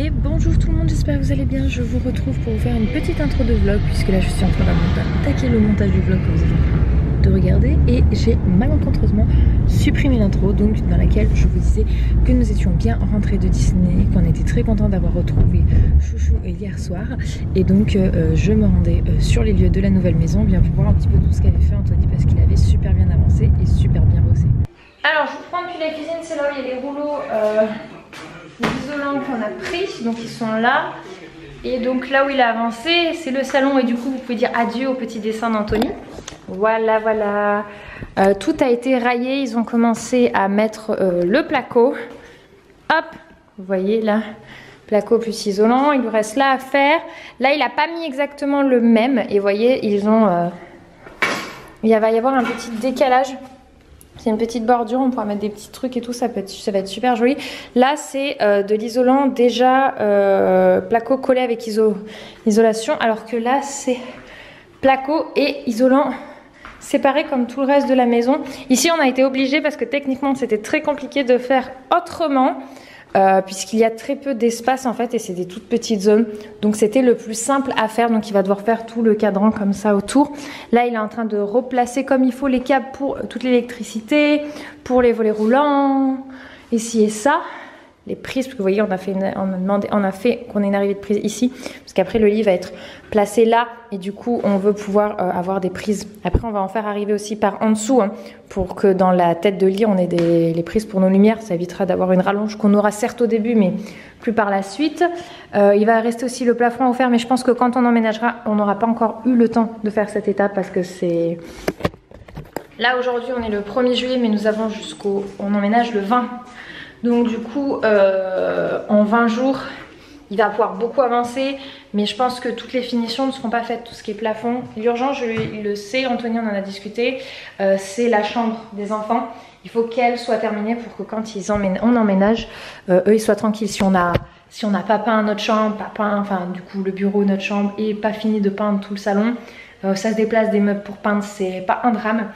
Et bonjour tout le monde, j'espère que vous allez bien. Je vous retrouve pour vous faire une petite intro de vlog puisque là je suis en train d'attaquer le montage du vlog que vous train de regarder et j'ai malencontreusement supprimé l'intro donc dans laquelle je vous disais que nous étions bien rentrés de Disney, qu'on était très content d'avoir retrouvé Chouchou hier soir et donc euh, je me rendais euh, sur les lieux de la nouvelle maison bien pour voir un petit peu tout ce qu'avait fait Anthony parce qu'il avait super bien avancé et super bien bossé. Alors je vous prends depuis la cuisine, c'est là où il y a les rouleaux euh, isolants qu'on a pris, donc ils sont là. Et donc là où il a avancé, c'est le salon et du coup vous pouvez dire adieu au petit dessin d'Anthony. Voilà, voilà. Euh, tout a été raillé, ils ont commencé à mettre euh, le placo. Hop, vous voyez là, placo plus isolant, il lui reste là à faire. Là il n'a pas mis exactement le même et voyez. Euh, il va y avoir un petit décalage une petite bordure, on pourra mettre des petits trucs et tout, ça, peut être, ça va être super joli. Là, c'est euh, de l'isolant déjà euh, placo collé avec iso, isolation, alors que là, c'est placo et isolant séparé comme tout le reste de la maison. Ici, on a été obligé parce que techniquement, c'était très compliqué de faire autrement. Euh, puisqu'il y a très peu d'espace en fait et c'est des toutes petites zones. Donc c'était le plus simple à faire. Donc il va devoir faire tout le cadran comme ça autour. Là il est en train de replacer comme il faut les câbles pour toute l'électricité, pour les volets roulants, ici et ça les prises, parce que vous voyez, on a fait, a demandé, on a fait qu'on ait une arrivée de prise ici, parce qu'après le lit va être placé là, et du coup, on veut pouvoir euh, avoir des prises. Après, on va en faire arriver aussi par en dessous, hein, pour que dans la tête de lit, on ait les prises pour nos lumières. Ça évitera d'avoir une rallonge qu'on aura certes au début, mais plus par la suite. Euh, il va rester aussi le plafond offert, mais je pense que quand on emménagera, on n'aura pas encore eu le temps de faire cette étape, parce que c'est... Là, aujourd'hui, on est le 1er juillet, mais nous avons jusqu'au... On emménage le 20 donc du coup, euh, en 20 jours, il va pouvoir beaucoup avancer, mais je pense que toutes les finitions ne seront pas faites, tout ce qui est plafond. L'urgence, je le sais, Anthony on en a discuté, euh, c'est la chambre des enfants. Il faut qu'elle soit terminée pour que quand ils on emménage, euh, eux ils soient tranquilles. Si on a si on n'a pas peint notre chambre, pas peint, enfin du coup le bureau, notre chambre et pas fini de peindre tout le salon, ça se déplace des meubles pour peindre, c'est pas un drame.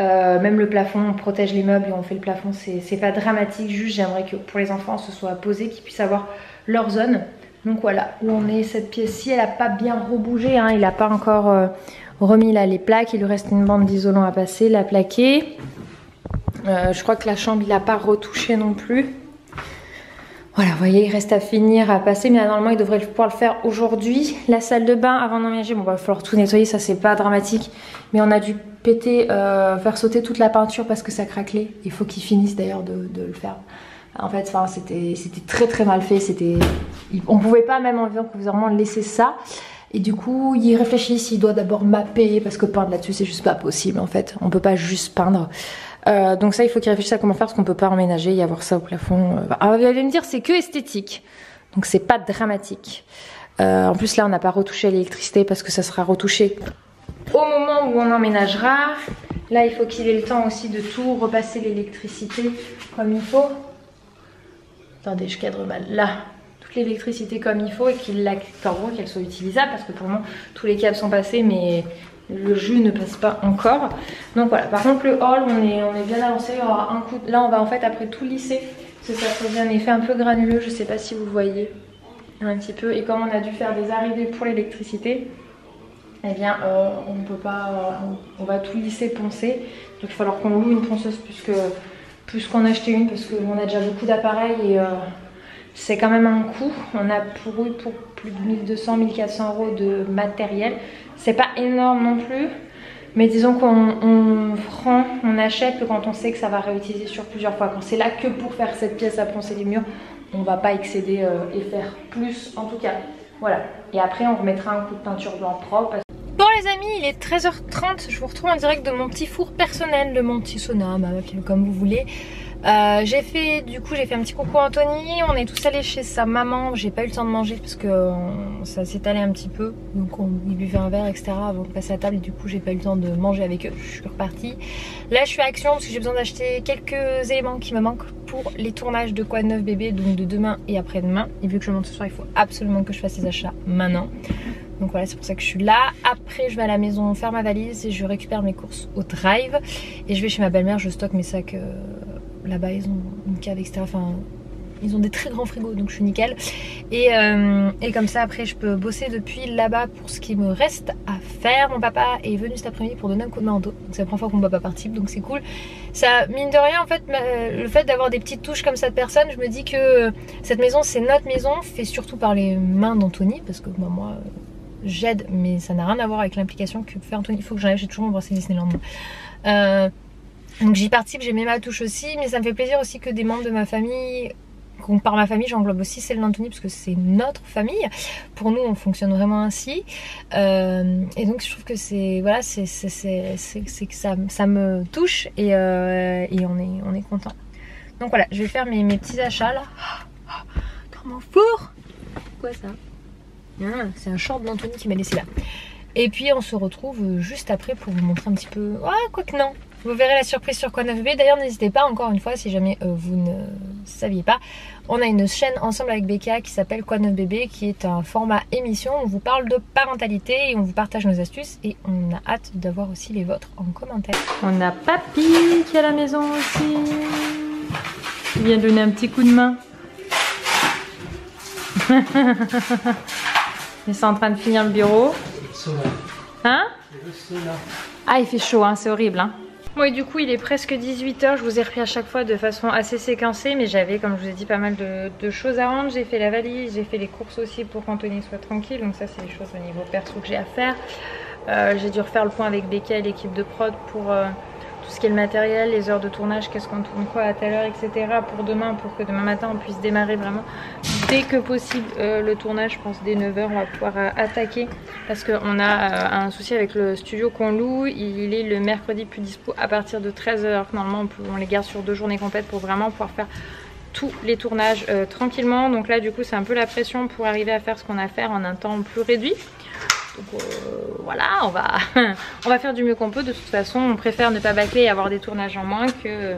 Euh, même le plafond, on protège les meubles et on fait le plafond, c'est pas dramatique. Juste, j'aimerais que pour les enfants, ce soit posé, qu'ils puissent avoir leur zone. Donc voilà, où on est cette pièce-ci, elle a pas bien rebougé, hein, il a pas encore euh, remis là les plaques, il lui reste une bande d'isolant à passer, la plaquer. Euh, je crois que la chambre, il a pas retouché non plus. Voilà, vous voyez, il reste à finir, à passer, mais normalement, il devrait pouvoir le faire aujourd'hui. La salle de bain, avant d'emménager, bon, il va falloir tout nettoyer, ça, c'est pas dramatique. Mais on a dû péter, euh, faire sauter toute la peinture parce que ça craquelait. Il faut qu'il finisse d'ailleurs de, le faire. En fait, c'était très très mal fait. C'était, on pouvait pas même en vraiment laisser ça. Et du coup, il réfléchit s'il doit d'abord mapper parce que peindre là-dessus, c'est juste pas possible en fait. On peut pas juste peindre. Euh, donc ça, il faut qu'il réfléchisse à comment faire parce qu'on peut pas emménager et avoir ça au plafond. Euh, vous allez me dire, c'est que esthétique. Donc c'est pas dramatique. Euh, en plus, là, on n'a pas retouché l'électricité parce que ça sera retouché au moment où on emménagera. Là, il faut qu'il ait le temps aussi de tout repasser l'électricité comme il faut. Attendez, je cadre mal. Là, toute l'électricité comme il faut et qu'il la... qu'elle soit utilisable parce que pour le moment, tous les câbles sont passés, mais le jus ne passe pas encore. Donc voilà, par contre le hall, on est, bien avancé. Là on va en fait après tout lisser, parce que ça faisait un effet un peu granuleux, je sais pas si vous voyez un petit peu. Et comme on a dû faire des arrivées pour l'électricité, eh bien euh, on ne peut pas, euh, on va tout lisser, poncer. Donc il va falloir qu'on loue une ponceuse plus que plus qu'on acheter une parce qu'on a déjà beaucoup d'appareils euh, c'est quand même un coût. On a pour pour plus de 1200-1400 euros de matériel. C'est pas énorme non plus. Mais disons qu'on prend, on achète quand on sait que ça va réutiliser sur plusieurs fois. Quand c'est là que pour faire cette pièce à poncer les murs, on va pas excéder euh, et faire plus en tout cas. Voilà. Et après on remettra un coup de peinture blanc propre. Bon les amis, il est 13h30, je vous retrouve en direct de mon petit four personnel, de mon petit sauna, comme vous voulez. Euh, j'ai fait, du coup, j'ai fait un petit coucou à Anthony. On est tous allés chez sa maman. J'ai pas eu le temps de manger parce que euh, ça allé un petit peu. Donc, on, il buvait un verre, etc. avant de passer à table. Du coup, j'ai pas eu le temps de manger avec eux. Je suis repartie. Là, je suis à Action parce que j'ai besoin d'acheter quelques éléments qui me manquent pour les tournages de Quoi de neuf bébé, donc de demain et après-demain. Et vu que je monte ce soir, il faut absolument que je fasse les achats maintenant. Donc voilà, c'est pour ça que je suis là. Après, je vais à la maison faire ma valise et je récupère mes courses au drive. Et je vais chez ma belle-mère, je stocke mes sacs. Euh, là-bas ils ont une cave etc. Enfin ils ont des très grands frigos, donc je suis nickel. Et, euh, et comme ça, après, je peux bosser depuis là-bas pour ce qui me reste à faire. Mon papa est venu cet après-midi pour donner un coup de main en dos. Donc c'est la première fois que mon papa participe, donc c'est cool. Ça, mine de rien, en fait, le fait d'avoir des petites touches comme ça de personne, je me dis que cette maison, c'est notre maison, fait surtout par les mains d'Anthony, parce que bah, moi, j'aide, mais ça n'a rien à voir avec l'implication que fait Anthony. Il faut que j'aille, j'ai toujours embrassé Disneyland. Euh, donc j'y participe, j'ai mis ma touche aussi, mais ça me fait plaisir aussi que des membres de ma famille, par ma famille j'englobe aussi celle d'Anthony parce que c'est notre famille. Pour nous on fonctionne vraiment ainsi. Euh, et donc je trouve que c'est voilà, c'est que ça, me touche et, euh, on est on content. Donc voilà, je vais faire mes, petits achats là. Comme un four? Quoi ça? Ah, C'est un short d'Anthony qui m'a laissé là. Et puis on se retrouve juste après pour vous montrer un petit peu. Ah, quoi que non, vous verrez la surprise sur Quoi 9 bébé. D'ailleurs, n'hésitez pas, encore une fois, si jamais euh, vous ne saviez pas, on a une chaîne ensemble avec Becca qui s'appelle Quoi 9 bébé, qui est un format émission. On vous parle de parentalité et on vous partage nos astuces. Et on a hâte d'avoir aussi les vôtres en commentaire. On a Papy qui est à la maison aussi. Il vient donner un petit coup de main. Ils sont en train de finir le bureau. Hein? Ah, il fait chaud, hein, c'est horrible. Hein. Bon et du coup il est presque 18h, je vous ai repris à chaque fois de façon assez séquencée mais j'avais comme je vous ai dit pas mal de, choses à rendre. J'ai fait la valise, j'ai fait les courses aussi pour qu'Anthony soit tranquille donc ça c'est des choses au niveau perso que j'ai à faire. Euh, j'ai dû refaire le point avec Becca et l'équipe de prod pour euh, tout ce qui est le matériel, les heures de tournage, qu'est-ce qu'on tourne quoi à telle heure, etc. pour demain, pour que demain matin on puisse démarrer vraiment dès que possible euh, le tournage. Je pense dès 9h on va pouvoir euh, attaquer parce qu'on a euh, un souci avec le studio qu'on loue. Il est le mercredi plus dispo à partir de 13h. Normalement on, les garde sur deux journées complètes pour vraiment pouvoir faire tous les tournages tranquillement. Donc là du coup c'est un peu la pression pour arriver à faire ce qu'on a à faire en un temps plus réduit. Donc voilà, on va, on va faire du mieux qu'on peut. De toute façon, on préfère ne pas bâcler et avoir des tournages en moins que,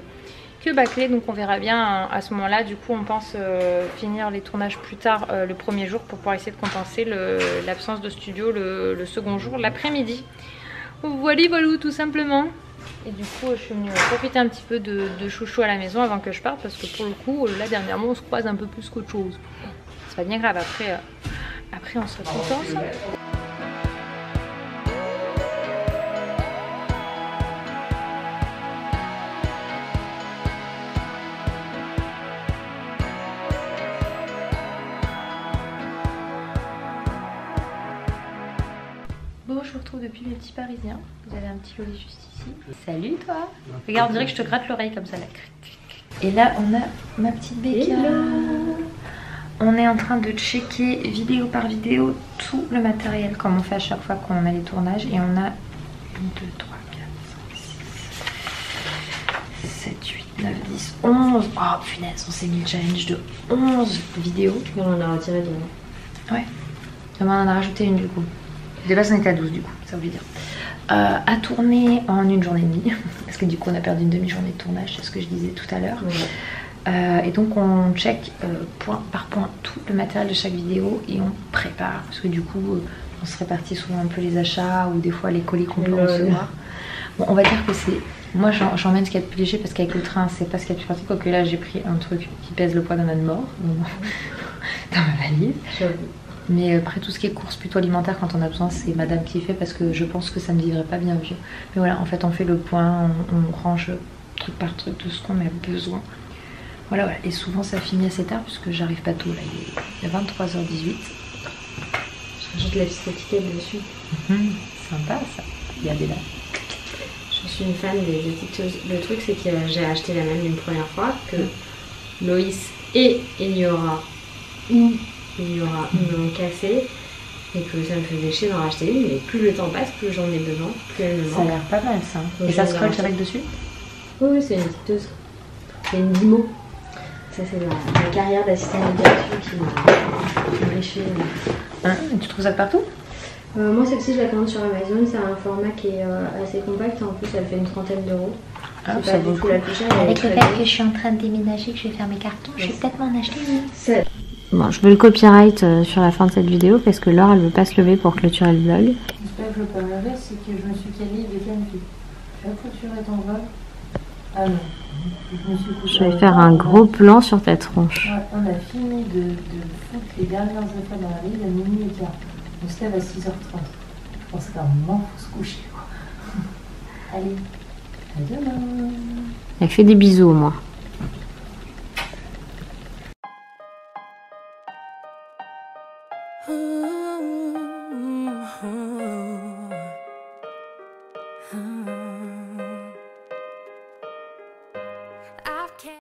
que bâcler. Donc on verra bien à ce moment-là. Du coup, on pense euh, finir les tournages plus tard euh, le premier jour pour pouvoir essayer de compenser l'absence de studio le, second jour, l'après-midi. Voilà, voilà, tout simplement. Et du coup, je suis venue profiter un petit peu de, chouchou à la maison avant que je parte parce que pour le coup, là dernièrement, on se croise un peu plus qu'autre chose. C'est pas bien grave, après, euh, après on se retrouve ensemble. Je vous retrouve depuis mes petits parisiens. Vous avez un petit loli juste ici. Salut toi Regarde, on dirait que je te gratte l'oreille comme ça là. Et là, on a ma petite Becca. On est en train de checker vidéo par vidéo tout le matériel comme on fait à chaque fois qu'on a les tournages. Et on a 1, 2, 3, 4, 5, 6, 7, 8, 9, 10, 11. Oh punaise, on s'est mis le challenge de 11 vidéos. on en a retiré deux. Ouais. on en a rajouté une du coup. De base, on était à 12 du coup, ça veut dire. Euh, à tourner en une journée et demie, parce que du coup, on a perdu une demi-journée de tournage, c'est ce que je disais tout à l'heure. Euh, et donc, on check euh, point par point tout le matériel de chaque vidéo et on prépare, parce que du coup, on se répartit souvent un peu les achats ou des fois les colis qu'on peut recevoir. Bon, on va dire que c'est. Moi, j'emmène ce qu'il y a de plus léger parce qu'avec le train, c'est pas ce qu'il y a de plus pratique. Quoique là, j'ai pris un truc qui pèse le poids d'un âne mort dans ma valise. Mais après tout ce qui est course plutôt alimentaire quand on a besoin c'est madame qui fait parce que je pense que ça me vivrait pas bien vieux. Mais voilà en fait on fait le point, on, range truc par truc tout ce qu'on a besoin. Voilà voilà et souvent ça finit assez tard puisque j'arrive pas tôt là il est 23h18. J'ajoute la petite étiquette dessus. Mhm. sympa ça. Il y a des là. Je suis une fan des étiquettes. Le truc c'est que j'ai acheté la même une première fois que Loïs et ou il y aura une cassée et que ça me fait déchirer d'en racheter une, mais plus le temps passe, plus j'en ai besoin, plus elle me manque. Ça a l'air pas mal ça. et ça scroll direct dessus? Oui, c'est une petite C'est une Dimo. Ça, c'est ma, carrière d'assistant de direction qui m'a enrichi. Hein, tu trouves ça partout? Euh, Moi, celle-ci, je la commande sur Amazon. C'est un format qui est euh, assez compact. En plus, elle fait une trentaine d'euros. Ah, ça vaut la plus chère. Avec le fait que je suis en train de déménager, que je vais faire mes cartons, je vais peut-être m'en acheter une. Bon, je veux le copyright euh, sur la fin de cette vidéo parce que Laure elle veut pas se lever pour clôturer le vlog. J'espère que je parlerai, c'est que je me suis calée de fille. Tu as clôturé ton vlog Ah non. Je, me suis couchée Je vais faire un gros plan sur ta tronche. Ouais, on a fini de, de foutre les dernières affaires dans la ville à minuit et quart. On se lève à 6h30. Je pense qu'à un moment, il faut se coucher. Quoi. Allez, à demain. Elle fait des bisous au moins.